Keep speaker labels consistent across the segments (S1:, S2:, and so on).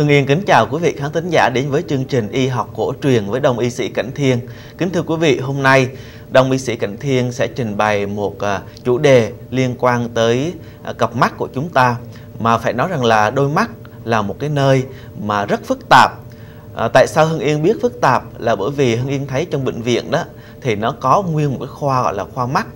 S1: Hưng Yên kính chào quý vị khán thính giả đến với chương trình Y học cổ truyền với đồng y sĩ Cảnh Thiên. Kính thưa quý vị, hôm nay đồng y sĩ Cảnh Thiên sẽ trình bày một à, chủ đề liên quan tới à, cặp mắt của chúng ta mà phải nói rằng là đôi mắt là một cái nơi mà rất phức tạp. À, tại sao Hưng Yên biết phức tạp là bởi vì Hưng Yên thấy trong bệnh viện đó thì nó có nguyên một cái khoa gọi là khoa mắt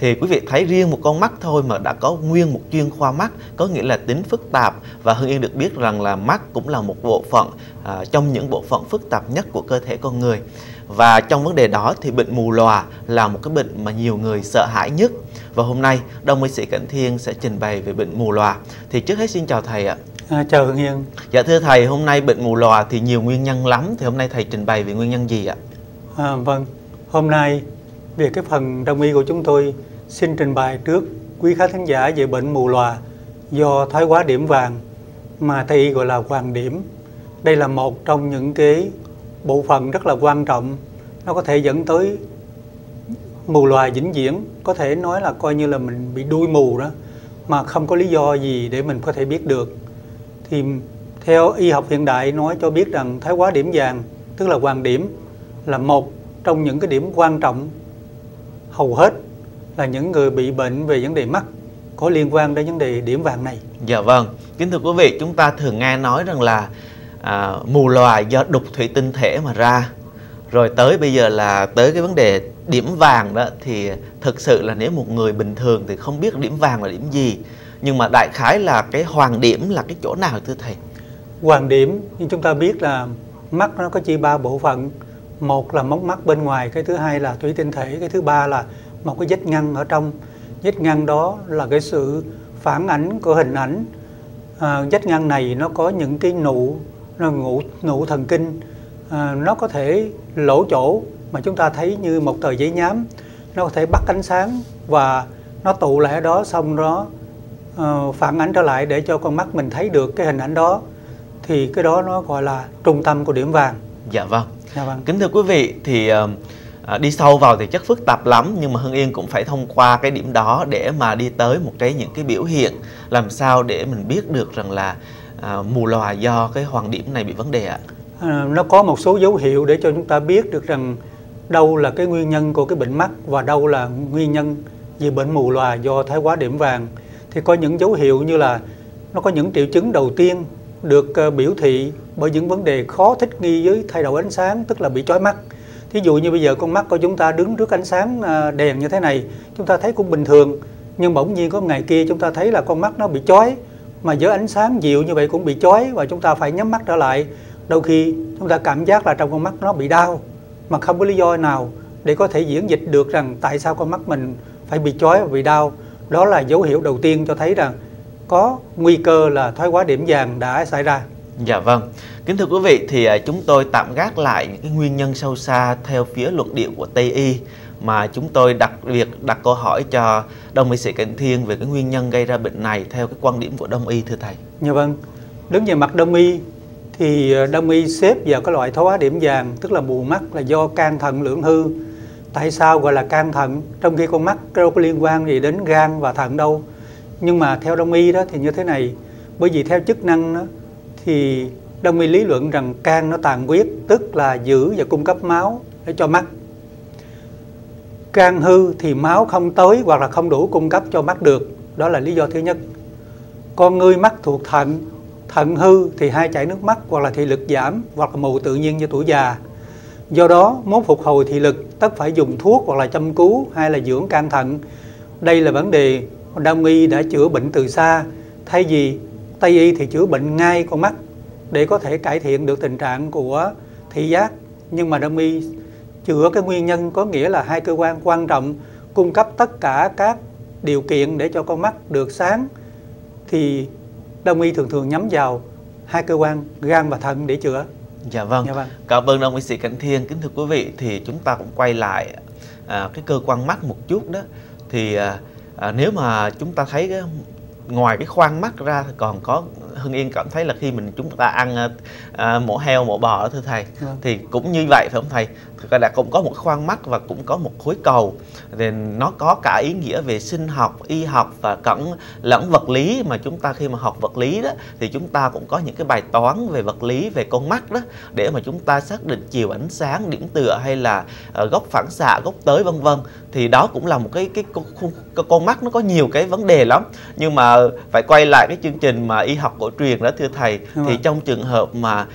S1: thì quý vị thấy riêng một con mắt thôi mà đã có nguyên một chuyên khoa mắt có nghĩa là tính phức tạp. Và Hưng Yên được biết rằng là mắt cũng là một bộ phận à, trong những bộ phận phức tạp nhất của cơ thể con người. Và trong vấn đề đó thì bệnh mù lòa là một cái bệnh mà nhiều người sợ hãi nhất. Và hôm nay đồng y sĩ Cảnh Thiên sẽ trình bày về bệnh mù lòa. Thì trước hết xin chào thầy ạ.
S2: À, chào Hưng Yên.
S1: Dạ thưa thầy, hôm nay bệnh mù lòa thì nhiều nguyên nhân lắm. Thì hôm nay thầy trình bày về nguyên nhân gì ạ?
S2: À, vâng, hôm nay về cái phần đông y của chúng tôi xin trình bày trước quý khán thính giả về bệnh mù lòa do thoái hóa điểm vàng, mà Tây y gọi là hoàng điểm. Đây là một trong những cái bộ phận rất là quan trọng, nó có thể dẫn tới mù lòa vĩnh viễn. Có thể nói là coi như là mình bị đuôi mù đó, mà không có lý do gì để mình có thể biết được. Thì theo y học hiện đại nói cho biết rằng thoái hóa điểm vàng, tức là hoàng điểm, là một trong những cái điểm quan trọng hầu hết là những người bị bệnh về vấn đề mắt có liên quan đến vấn đề điểm vàng này.
S1: Dạ vâng, kính thưa quý vị, chúng ta thường nghe nói rằng là à, mù lòa do đục thủy tinh thể mà ra. Rồi tới bây giờ là tới cái vấn đề điểm vàng đó thì thực sự là nếu một người bình thường thì không biết điểm vàng là điểm gì. Nhưng mà đại khái là cái hoàng điểm là cái chỗ nào thưa thầy?
S2: Hoàng điểm như chúng ta biết là mắt nó có chia ba bộ phận. Một là mống mắt bên ngoài, cái thứ hai là thủy tinh thể, cái thứ ba là một cái vết ngăn ở trong. Vết ngăn đó là cái sự phản ảnh của hình ảnh. À, vết ngăn này nó có những cái nụ nó ngụ nụ thần kinh. À, nó có thể lỗ chỗ mà chúng ta thấy như một tờ giấy nhám. Nó có thể bắt ánh sáng và nó tụ lại ở đó xong đó uh, phản ánh trở lại để cho con mắt mình thấy được cái hình ảnh đó. Thì cái đó nó gọi là trung tâm của điểm vàng.
S1: Dạ vâng. Dạ vâng. Kính thưa quý vị thì uh, à, đi sâu vào thì chất phức tạp lắm nhưng mà Hưng Yên cũng phải thông qua cái điểm đó để mà đi tới một cái những cái biểu hiện làm sao để mình biết được rằng là à, mù lòa do cái hoàng điểm này bị vấn đề ạ.
S2: À, nó có một số dấu hiệu để cho chúng ta biết được rằng đâu là cái nguyên nhân của cái bệnh mắt và đâu là nguyên nhân về bệnh mù lòa do thái quá điểm vàng thì có những dấu hiệu như là nó có những triệu chứng đầu tiên được uh, biểu thị bởi những vấn đề khó thích nghi với thay đổi ánh sáng tức là bị chói mắt thí dụ như bây giờ con mắt của chúng ta đứng trước ánh sáng à, đèn như thế này, chúng ta thấy cũng bình thường. Nhưng bỗng nhiên có ngày kia chúng ta thấy là con mắt nó bị chói, mà với ánh sáng dịu như vậy cũng bị chói và chúng ta phải nhắm mắt trở lại. Đôi khi chúng ta cảm giác là trong con mắt nó bị đau, mà không có lý do nào để có thể diễn dịch được rằng tại sao con mắt mình phải bị chói và bị đau. Đó là dấu hiệu đầu tiên cho thấy rằng có nguy cơ là thoái hóa điểm vàng đã xảy ra.
S1: Dạ vâng. Kính thưa quý vị thì à, chúng tôi tạm gác lại những cái nguyên nhân sâu xa theo phía luận điệu của Tây y mà chúng tôi đặc biệt đặt câu hỏi cho Đông y sĩ Cảnh Thiên về cái nguyên nhân gây ra bệnh này theo cái quan điểm của Đông y thưa thầy.
S2: Dạ vâng. Đứng về mặt Đông y thì à, Đông y xếp vào cái loại thoái hóa điểm vàng tức là mù mắt là do can thận lưỡng hư. Tại sao gọi là can thận trong khi con mắt đâu có liên quan gì đến gan và thận đâu. Nhưng mà theo Đông y đó thì như thế này, bởi vì theo chức năng đó, thì đông y lý luận rằng can nó tàn huyết, tức là giữ và cung cấp máu để cho mắt. Can hư thì máu không tới hoặc là không đủ cung cấp cho mắt được. Đó là lý do thứ nhất. Con người mắt thuộc thận thận hư thì hay chảy nước mắt hoặc là thị lực giảm hoặc là mù tự nhiên như tuổi già. Do đó muốn phục hồi thị lực, tất phải dùng thuốc hoặc là chăm cứu hay là dưỡng can thận. Đây là vấn đề đông y đã chữa bệnh từ xa. Thay vì Tây y thì chữa bệnh ngay con mắt để có thể cải thiện được tình trạng của thị giác nhưng mà đông y chữa cái nguyên nhân có nghĩa là hai cơ quan quan trọng cung cấp tất cả các điều kiện để cho con mắt được sáng thì đông y thường thường nhắm vào hai cơ quan gan và thận để chữa.
S1: Dạ vâng. Dạ vâng. Cảm ơn đông y sĩ Cảnh Thiên. Kính thưa quý vị thì chúng ta cũng quay lại à, cái cơ quan mắt một chút đó thì à, à, nếu mà chúng ta thấy cái ngoài cái khoang mắt ra còn có hưng yên cảm thấy là khi mình chúng ta ăn à, mổ heo mổ bò đó thưa thầy ừ. thì cũng như vậy phải không thầy? Đã cũng có một khoang mắt và cũng có một khối cầu. Thì nó có cả ý nghĩa về sinh học y học và cẩn lẫn vật lý. Mà chúng ta khi mà học vật lý đó thì chúng ta cũng có những cái bài toán về vật lý về con mắt đó để mà chúng ta xác định chiều ánh sáng điểm tựa hay là uh, góc phản xạ góc tới vân vân. Thì đó cũng là một cái cái con, con mắt nó có nhiều cái vấn đề lắm. Nhưng mà phải quay lại cái chương trình mà y học cổ truyền đó thưa thầy Đúng thì rồi. trong trường hợp mà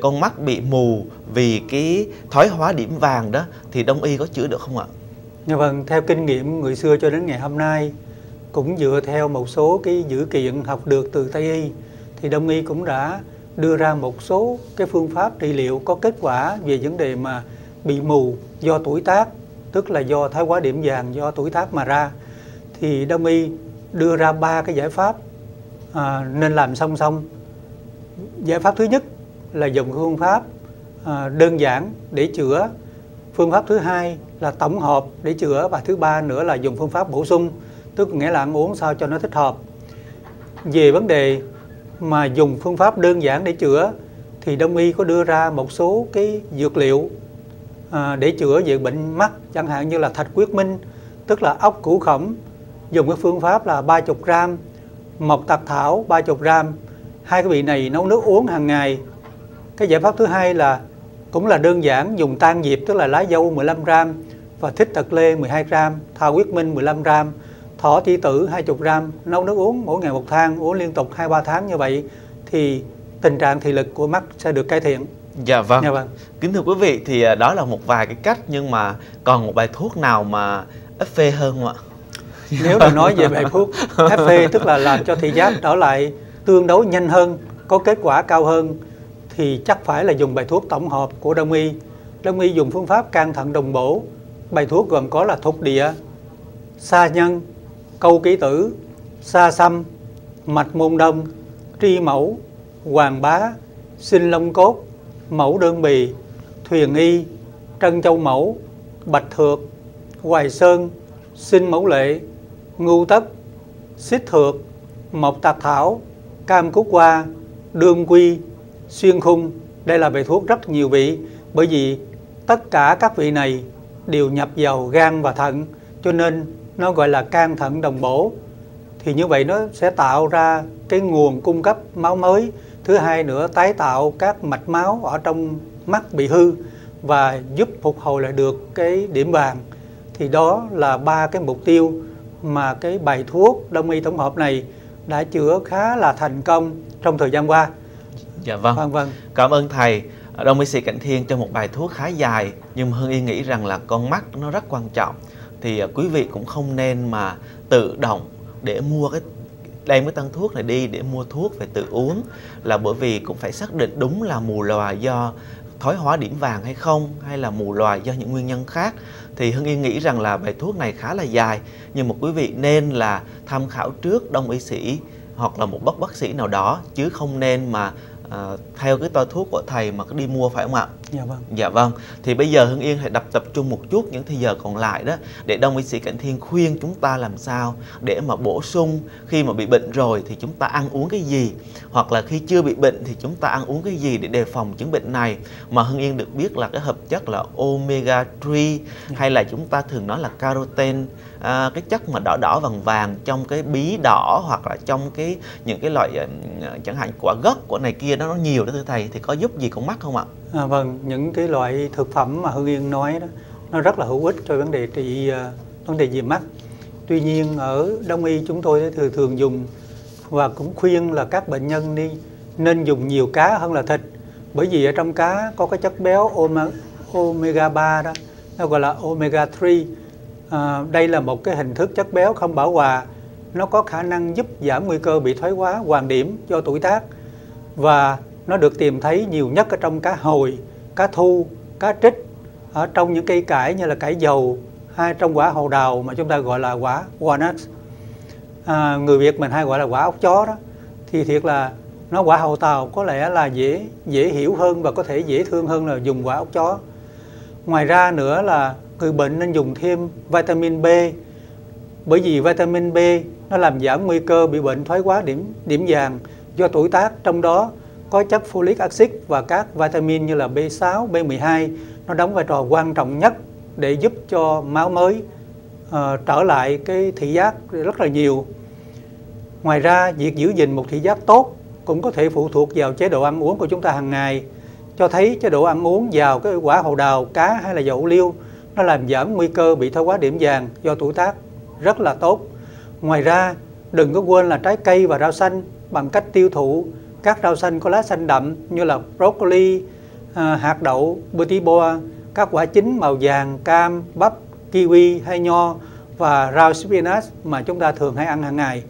S1: con mắt bị mù vì cái thoái hóa điểm vàng đó thì đông y có chữa được không ạ?
S2: Dạ vâng, theo kinh nghiệm người xưa cho đến ngày hôm nay cũng dựa theo một số cái dữ kiện học được từ Tây y thì đông y cũng đã đưa ra một số cái phương pháp trị liệu có kết quả về vấn đề mà bị mù do tuổi tác tức là do thái hóa điểm vàng do tuổi tác mà ra thì đông y đưa ra ba cái giải pháp à, nên làm song song. Giải pháp thứ nhất là dùng phương pháp à, đơn giản để chữa. Phương pháp thứ hai là tổng hợp để chữa và thứ ba nữa là dùng phương pháp bổ sung tức nghĩa là ăn uống sao cho nó thích hợp. Về vấn đề mà dùng phương pháp đơn giản để chữa thì đông y có đưa ra một số cái dược liệu à, để chữa về bệnh mắt chẳng hạn như là thạch quyết minh tức là ốc củ khổng. Dùng cái phương pháp là 30 gram mộc tạc thảo 30 gram hai cái vị này nấu nước uống hàng ngày cái giải pháp thứ hai là cũng là đơn giản dùng tan diệp tức là lá dâu 15 gram và thích tật lê 12 gram thảo quyết minh 15 gram thỏ ti tử 20 gram nấu nước uống mỗi ngày một thang uống liên tục 2-3 tháng như vậy thì tình trạng thị lực của mắt sẽ được cải thiện
S1: Dạ vâng. dạ vâng. Kính thưa quý vị thì à, đó là một vài cái cách nhưng mà còn một bài thuốc nào mà ít phê hơn không ạ?
S2: Nếu mà nói về bài thuốc FP tức là làm cho thị giác trở lại tương đối nhanh hơn, có kết quả cao hơn thì chắc phải là dùng bài thuốc tổng hợp của đông y. Đông y dùng phương pháp can thận đồng bổ. Bài thuốc gồm có là thục địa, sa nhân, câu ký tử, sa xăm, mạch môn đông, tri mẫu, hoàng bá, sinh long cốt, mẫu đơn bì, thuyền y, trân châu mẫu, bạch thược, hoài sơn, sinh mẫu lệ, ngu tất, xích thược, mộc tạc thảo, cam cúc hoa, đương quy, xuyên khung. Đây là bài thuốc rất nhiều vị bởi vì tất cả các vị này đều nhập vào gan và thận cho nên nó gọi là can thận đồng bổ thì như vậy nó sẽ tạo ra cái nguồn cung cấp máu mới thứ hai nữa tái tạo các mạch máu ở trong mắt bị hư và giúp phục hồi lại được cái điểm vàng thì đó là ba cái mục tiêu mà cái bài thuốc đông y tổng hợp này đã chữa khá là thành công trong thời gian qua.
S1: Dạ vâng. Vâng vâng. Cảm ơn thầy. Đông y sĩ Cảnh Thiên cho một bài thuốc khá dài nhưng Hương Yên nghĩ rằng là con mắt nó rất quan trọng thì à, quý vị cũng không nên mà tự động để mua cái đem cái tăng thuốc này đi để mua thuốc phải tự uống là bởi vì cũng phải xác định đúng là mù lòa do thoái hóa điểm vàng hay không hay là mù loài do những nguyên nhân khác thì Hưng Yên nghĩ rằng là bài thuốc này khá là dài nhưng mà quý vị nên là tham khảo trước đông y sĩ hoặc là một bác bác sĩ nào đó chứ không nên mà uh, theo cái toa thuốc của thầy mà cứ đi mua phải không ạ?
S2: Dạ vâng.
S1: Dạ vâng. Thì bây giờ Hưng Yên hãy đập tập trung một chút những thời giờ còn lại đó để Đông y sĩ Cảnh Thiên khuyên chúng ta làm sao để mà bổ sung khi mà bị bệnh rồi thì chúng ta ăn uống cái gì hoặc là khi chưa bị bệnh thì chúng ta ăn uống cái gì để đề phòng chứng bệnh này mà Hưng Yên được biết là cái hợp chất là omega 3 dạ. hay là chúng ta thường nói là caroten à, cái chất mà đỏ đỏ vàng vàng trong cái bí đỏ hoặc là trong cái những cái loại chẳng hạn quả gốc của này kia đó nó nhiều đó thưa thầy thì có giúp gì con mắt không ạ?
S2: À, vâng những cái loại thực phẩm mà Hương Yên nói đó nó rất là hữu ích cho vấn đề trị uh, vấn đề về mắt. Tuy nhiên ở đông y chúng tôi thường thường dùng và cũng khuyên là các bệnh nhân đi nên dùng nhiều cá hơn là thịt. Bởi vì ở trong cá có cái chất béo omega 3 đó nó gọi là omega 3 à, đây là một cái hình thức chất béo không bảo hòa. Nó có khả năng giúp giảm nguy cơ bị thoái hóa hoàng điểm do tuổi tác. Và nó được tìm thấy nhiều nhất ở trong cá hồi, cá thu, cá trích ở trong những cây cải như là cải dầu hay trong quả hồ đào mà chúng ta gọi là quả walnut à, người Việt mình hay gọi là quả ốc chó đó. Thì thiệt là nó quả hầu tàu có lẽ là dễ dễ hiểu hơn và có thể dễ thương hơn là dùng quả ốc chó. Ngoài ra nữa là người bệnh nên dùng thêm vitamin B bởi vì vitamin B nó làm giảm nguy cơ bị bệnh thoái hóa điểm điểm vàng do tuổi tác trong đó có chất folic acid và các vitamin như là B6, B12 nó đóng vai trò quan trọng nhất để giúp cho máu mới uh, trở lại cái thị giác rất là nhiều. Ngoài ra, việc giữ gìn một thị giác tốt cũng có thể phụ thuộc vào chế độ ăn uống của chúng ta hàng ngày. Cho thấy chế độ ăn uống giàu cái quả hậu đào, cá hay là dầu liêu nó làm giảm nguy cơ bị thoái hóa điểm vàng do tuổi tác rất là tốt. Ngoài ra, đừng có quên là trái cây và rau xanh bằng cách tiêu thụ các rau xanh có lá xanh đậm như là broccoli, à, hạt đậu, bơ boa, các quả chín màu vàng, cam, bắp, kiwi hay nho và rau spinach mà chúng ta thường hay ăn hàng ngày.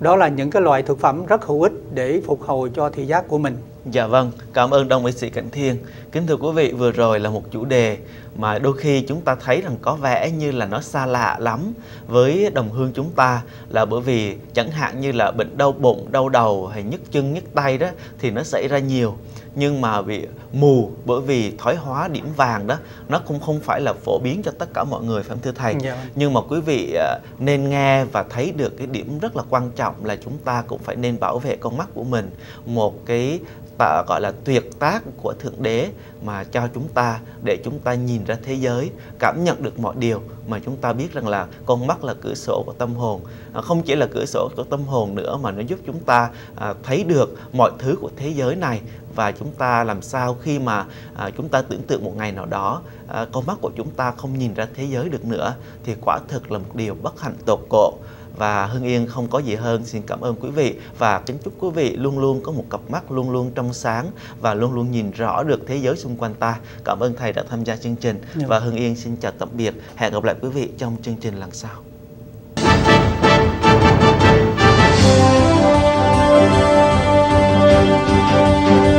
S2: Đó là những cái loại thực phẩm rất hữu ích để phục hồi cho thị giác của mình.
S1: Dạ vâng, cảm ơn đồng y sĩ Cảnh Thiên. Kính thưa quý vị, vừa rồi là một chủ đề mà đôi khi chúng ta thấy rằng có vẻ như là nó xa lạ lắm với đồng hương chúng ta là bởi vì chẳng hạn như là bệnh đau bụng, đau đầu hay nhức chân, nhức tay đó thì nó xảy ra nhiều nhưng mà bị mù bởi vì thoái hóa điểm vàng đó nó cũng không phải là phổ biến cho tất cả mọi người phải không thưa thầy
S2: Dạ.
S1: nhưng mà quý vị à, nên nghe và thấy được cái điểm rất là quan trọng là chúng ta cũng phải nên bảo vệ con mắt của mình một cái tạ, gọi là tuyệt tác của thượng đế mà cho chúng ta để chúng ta nhìn ra thế giới cảm nhận được mọi điều mà chúng ta biết rằng là con mắt là cửa sổ của tâm hồn. À, không chỉ là cửa sổ của tâm hồn nữa mà nó giúp chúng ta à, thấy được mọi thứ của thế giới này và chúng ta làm sao khi mà à, chúng ta tưởng tượng một ngày nào đó à, con mắt của chúng ta không nhìn ra thế giới được nữa thì quả thực là một điều bất hạnh tột cộ và Hưng Yên không có gì hơn xin cảm ơn quý vị và kính chúc quý vị luôn luôn có một cặp mắt luôn luôn trong sáng và luôn luôn nhìn rõ được thế giới xung quanh ta. Cảm ơn thầy đã tham gia chương trình
S2: Dạ.
S1: và Hưng Yên xin chào tạm biệt. Hẹn gặp lại quý vị trong chương trình lần sau.
S3: Thank